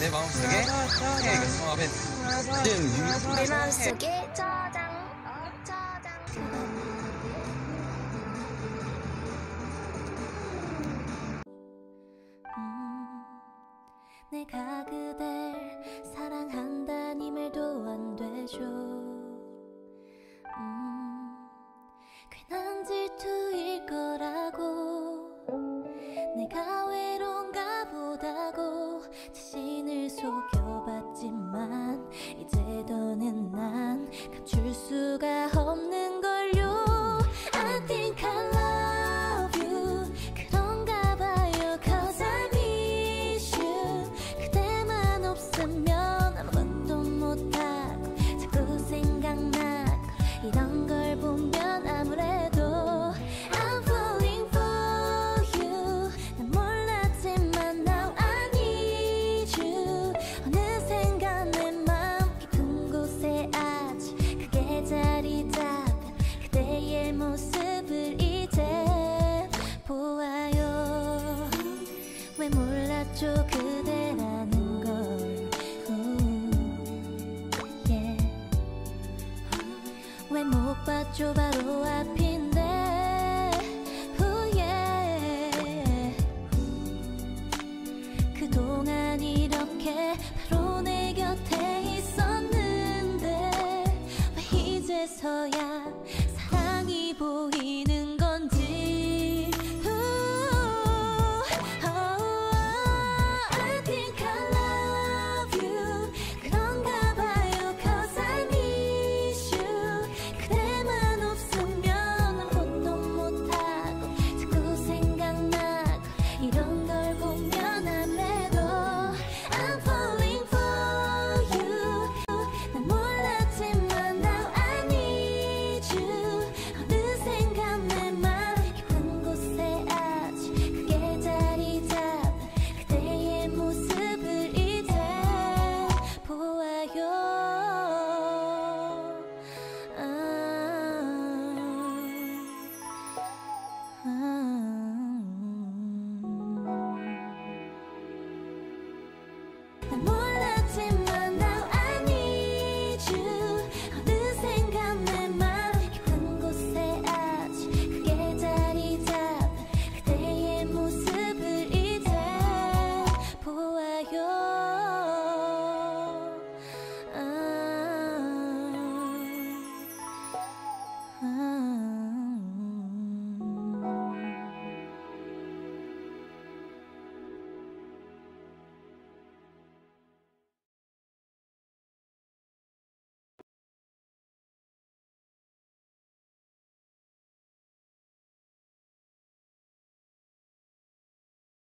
내 마음속에 케이크 소아벤 내 마음속에 저장 어, 저장. 음, 내가 그대 back to 왜 몰랐죠? 그대라는 걸. oh, yeah. 왜못 봤죠? 바로 앞인데. oh, yeah. 그동안 이렇게 바로 내 곁에 있었는데. 왜 이제서야